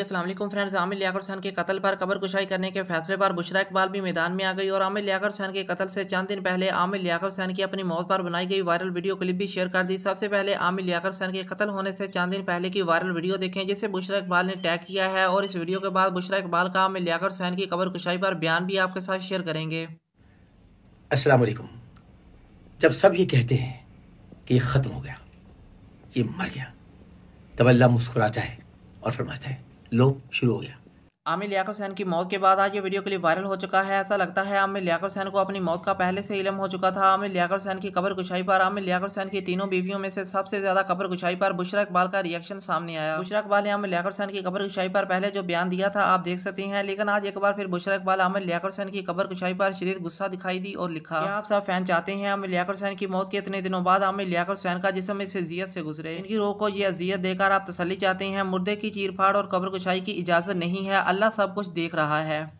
Aslam friends. Aamir Liyakar Hussain के कत्ल पर कबर कुशाई करने के फैसले पर बुशरा इकबाल भी मैदान में आ गई और आमिर लियाकर हुसैन के कत्ल से चंद दिन पहले आमिर लियाकर हुसैन की अपनी मौत पर बनाई गई वायरल वीडियो क्लिप भी शेयर कर दी। सबसे पहले आमिर लियाकर हुसैन के कत्ल होने से चंद दिन पहले की वायरल वीडियो देखें, जिसे बुशरा इकबाल ने टैग किया है और इस वीडियो के बाद बुशरा इकबाल का आमिर लियाकर हुसैन की कबर कुशाई पर बयान भी आपके साथ शेयर करेंगे। अस्सलाम जब सब ये कहते हैं कि ये ख़त्म हो गया, ये मर गया, तब अल्लाह मुस्कुराता है और फरमाता है लो शुरू हो गया आमिर लियाकत हुसैन की मौत के बाद आज ये वीडियो क्लिप वायरल हो चुका है। ऐसा लगता है आमिर लियाकत हुसैन को अपनी मौत का पहले से इलम हो चुका था। आमिर लियाकत हुसैन की कबर कुशाई पर, आमिर लियाकत हुसैन की तीनों बीवियों में से सबसे ज़्यादा कबर कुशाई पर बुशरा इकबाल का रिएक्शन सामने आया। बुशरा इकबाल ने आमिर लियाकत हुसैन की कबर कुशाई पर पहले जो बयान दिया था, आप देख सकते हैं, लेकिन आज एक बार फिर बुशरा इकबाल, आमिर लियाकत हुसैन की कबर कुशाई पर शरीर गुस्सा दिखाई दी और लिखा आप सब फ़ैन चाहते हैं आमिर लियाकत हुसैन की मौत के इतने दिनों बाद आमिर लियाकत हुसैन का जिसम इस अजियत से गुजरे? इनकी रोह को ये अजियत देकर आप तसली चाहते हैं, मुर्दे की चीरफाड़ और कबर कुशाई की इजाज़त नहीं है। अल्लाह सब कुछ देख रहा है।